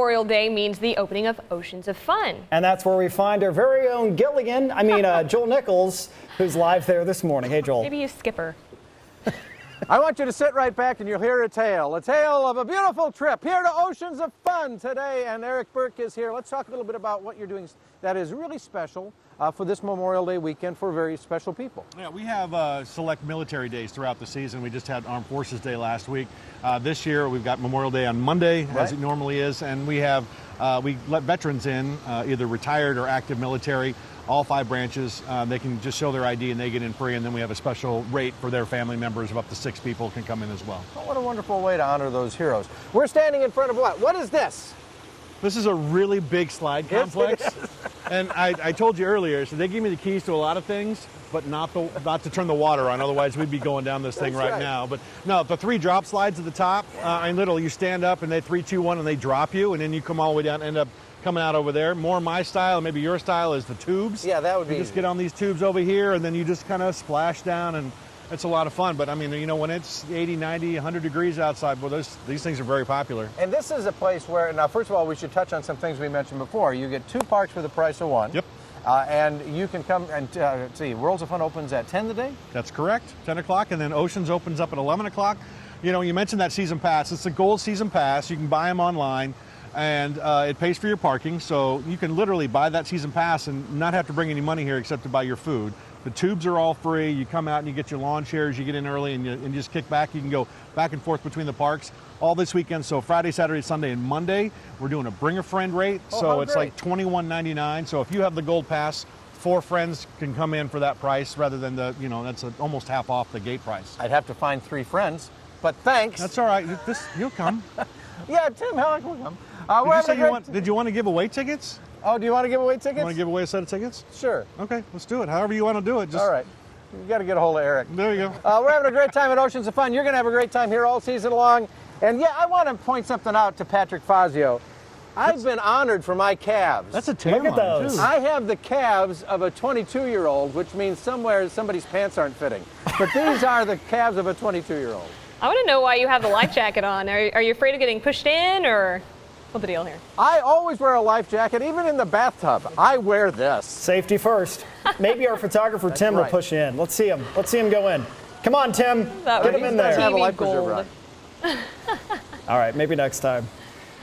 Memorial Day means the opening of Oceans of Fun. And that's where we find our very own Gilligan, I mean, uh, Joel Nichols, who's live there this morning. Hey, Joel. Maybe a skipper. I want you to sit right back and you'll hear a tale. A tale of a beautiful trip here to Oceans of Fun today. And Eric Burke is here. Let's talk a little bit about what you're doing that is really special uh, for this Memorial Day weekend for very special people. Yeah, we have uh, select military days throughout the season. We just had Armed Forces Day last week. Uh, this year we've got Memorial Day on Monday, right. as it normally is, and we have uh, we let veterans in, uh, either retired or active military all five branches. Uh, they can just show their ID and they get in free, and then we have a special rate for their family members of up to six people can come in as well. Oh, what a wonderful way to honor those heroes. We're standing in front of what? What is this? This is a really big slide complex. and I, I, told you earlier, so they gave me the keys to a lot of things, but not the not to turn the water on. Otherwise, we'd be going down this thing right, right, now. But no, the three drop slides at the top, uh, and literally you stand up and they three, two, one, and they drop you, and then you come all the way down, end up coming out over there. More my style, maybe your style is the tubes. Yeah, that would you be. just get on these tubes over here, and then you just kind of splash down, and it's a lot of fun. But I mean, you know, when it's 80, 90, 100 degrees outside, well, those, these things are very popular. And this is a place where, now, first of all, we should touch on some things we mentioned before. You get two parks for the price of one. Yep. Uh, and you can come and uh, see, Worlds of Fun opens at 10 today? That's correct, 10 o'clock, and then Oceans opens up at 11 o'clock. You know, you mentioned that season pass. It's a gold season pass. You can buy them online and uh, it pays for your parking. So you can literally buy that season pass and not have to bring any money here except to buy your food. The tubes are all free. You come out and you get your lawn chairs. You get in early and you, and you just kick back. You can go back and forth between the parks all this weekend. So Friday, Saturday, Sunday, and Monday, we're doing a bring a friend rate. Oh, so it's great. like $21.99. So if you have the gold pass, four friends can come in for that price rather than the, you know, that's a, almost half off the gate price. I'd have to find three friends, but thanks. That's all right. This, you'll come. yeah, Tim Halleck will come. Uh, did, you you want, did you want to give away tickets? Oh, do you want to give away tickets? You want to give away a set of tickets? Sure. Okay, let's do it. However you want to do it. Just... All right. You got to get a hold of Eric. There you go. Uh, we're having a great time at Oceans of Fun. You're going to have a great time here all season long. And yeah, I want to point something out to Patrick Fazio. I've that's, been honored for my calves. That's a tan Look at those. Too. I have the calves of a 22-year-old, which means somewhere somebody's pants aren't fitting. But these are the calves of a 22-year-old. I want to know why you have the life jacket on. Are, are you afraid of getting pushed in, or? What's the deal here? I always wear a life jacket, even in the bathtub. I wear this. Safety first. Maybe our photographer Tim right. will push in. Let's see him. Let's see him go in. Come on, Tim. That Get him in there. TV gold. All right, maybe next time.